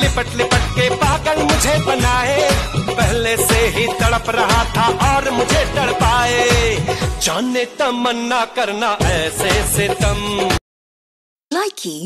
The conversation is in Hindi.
लिपट लिपट के पागल मुझे बनाए। पहले से ही तड़प रहा था और मुझे तड़पाए। जाने तमन्ना करना ऐसे से तम लाइकी